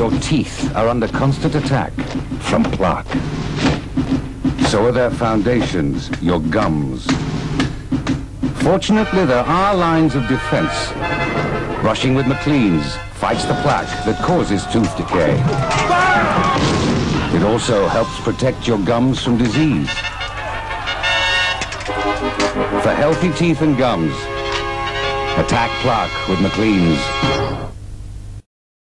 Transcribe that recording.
Your teeth are under constant attack from plaque. So are their foundations, your gums. Fortunately, there are lines of defense. Brushing with Macleans fights the plaque that causes tooth decay. It also helps protect your gums from disease. For healthy teeth and gums, attack plaque with Macleans.